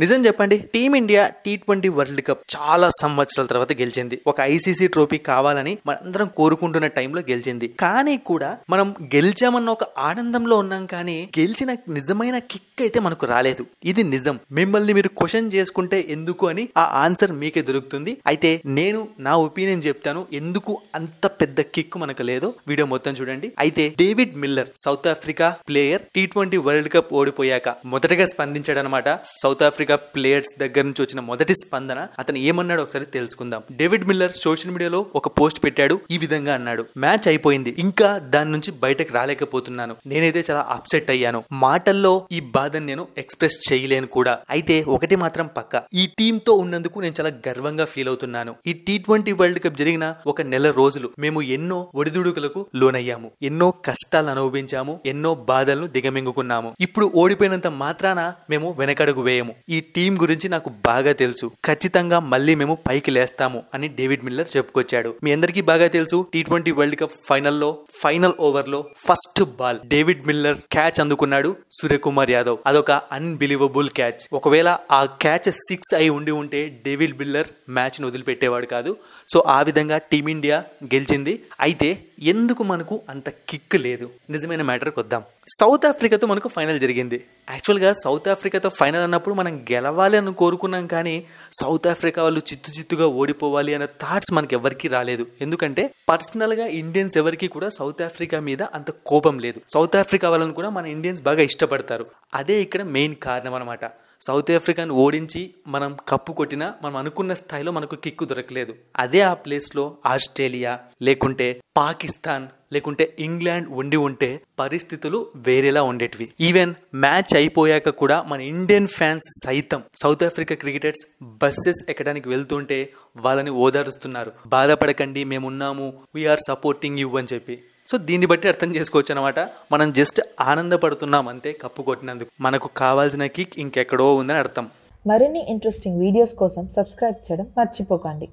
నిజం చెప్పండి Team India T twenty world cup చాలా సంవత్సరాల తర్వాత గెలిచింది. ఒక ఐసీసీ ట్రోఫీ కావాలని మనందరం కోరుకుంటున్న టైంలో గెలిచింది. కానీ కూడా మనం గెలిచామన్న ఒక ఆనందంలో ఉన్నాం కానీ గెలిచిన నిజమైన కిక్ అయితే మనకు రాలేదు. ఇది నిజం. మిమ్మల్ని మీరు క్వశ్చన్ చేసుకుంటే ఎందుకు అని ఆ ఆన్సర్ మీకే దొరుకుతుంది. అయితే నేను నా ఒపీనియన్ చెప్తాను. ఎందుకు అంత పెద్ద కిక్ మనకు లేదు వీడియో మొత్తం చూడండి. అయితే David Miller South Africa player T twenty world cup ఓడిపోయాక మొదటగా స్పందించాడనమాట సౌత్ ఆఫ్రికా ప్లేయర్స్ దగ్గర నుంచి వచ్చిన మొదటి స్పందన అతను ఏమన్నాడు ఒకసారి తెలుసుకుందాం. డేవిడ్ మిల్లర్ సోషల్ మీడియాలో ఒక పోస్ట్ పెట్టాడు ఈ విధంగా అన్నాడు మ్యాచ్ అయిపోయింది ఇంకా దాని నుంచి బయటకు రాలేకపోతున్నాను. నేనైతే చాలా అప్సెట్ అయ్యాను. మాటల్లో ఈ బాధను నేను ఎక్స్ప్రెస్ చేయలేను కూడా. అయితే ఒకటి మాత్రం పక్క ఈ టీమ్తో ఉన్నందుకు నేను చాలా గర్వంగా ఫీల్ అవుతున్నాను. ఈ టీ ట్వంటీ వరల్డ్ కప్ జరిగిన ఒక నెల రోజులు మేము ఎన్నో ఒడిదుడుకులకు లోనయ్యాము. ఎన్నో కష్టాలు అనుభవించాము. ఎన్నో బాధలను దిగమింగుకున్నాము. ఇప్పుడు ఓడిపోయినంత మాత్రాన మేము వెనకడుగు వేయము. ఈ టీం గురించి నాకు బాగా తెలుసు. ఖచ్చితంగా మళ్ళీ మేము పైకి లేస్తాము అని డేవిడ్ మిల్లర్ చెప్పుకొచ్చాడు. మీ అందరికీ బాగా తెలుసు టీ ట్వంటీ వరల్డ్ కప్ ఫైనల్లో ఫైనల్ ఓవర్లో first ball David Miller catch అందుకున్నాడు సూర్యకుమార్ యాదవ్. అదొక అన్బిలీవబుల్ క్యాచ్. ఒకవేళ ఆ క్యాచ్ సిక్స్ అయి ఉండి ఉంటే డేవిడ్ మిల్లర్ మ్యాచ్ను వదిలిపెట్టేవాడు కాదు. సో ఆ విధంగా టీమిండియా గెలిచింది. అయితే ఎందుకు మనకు అంత కిక్ లేదు? నిజమైన మ్యాటర్కి వద్దాం. సౌత్ ఆఫ్రికాతో మనకు ఫైనల్ జరిగింది. యాక్చువల్గా సౌత్ ఆఫ్రికాతో ఫైనల్ అన్నప్పుడు మనం గెలవాలి అని కోరుకున్నాం కానీ సౌత్ ఆఫ్రికా వాళ్ళు చిత్తు చిత్తుగా ఓడిపోవాలి అనే థాట్స్ మనకి ఎవరికి రాలేదు. ఎందుకంటే పర్సనల్గా ఇండియన్స్ ఎవరికి కూడా సౌత్ ఆఫ్రికా మీద అంత కోపం లేదు. సౌత్ ఆఫ్రికా వాళ్ళని కూడా మన ఇండియన్స్ బాగా ఇష్టపడతారు. అదే ఇక్కడ మెయిన్ కారణం అనమాట సౌత్ ఆఫ్రికాను ఓడించి మనం కప్పు కొట్టినా మనం అనుకున్న స్థాయిలో మనకు కిక్కు దొరకలేదు. అదే ఆ ప్లేస్లో ఆస్ట్రేలియా లేకుంటే పాకిస్తాన్ లేకుంటే ఇంగ్లాండ్ ఉండి ఉంటే పరిస్థితులు వేరేలా ఉండేటివి. ఈవెన్ మ్యాచ్ అయిపోయాక కూడా మన ఇండియన్ ఫ్యాన్స్ సైతం సౌత్ ఆఫ్రికా క్రికెటర్స్ బస్సెస్ ఎక్కడానికి వెళ్తుంటే వాళ్ళని ఓదారుస్తున్నారు. బాధపడకండి మేమున్నాము వీఆర్ సపోర్టింగ్ యూ అని చెప్పి. సో దీన్ని బట్టి అర్థం చేసుకోవచ్చు అనమాట మనం జస్ట్ ఆనందపడుతున్నాం అంతే కప్పు కొట్టినందుకు. మనకు కావాల్సిన కిక్ ఇంకెక్కడో ఉందని అర్థం. మరిన్ని ఇంట్రెస్టింగ్ వీడియోస్ కోసం సబ్స్క్రైబ్ చేయడం మర్చిపోకండి.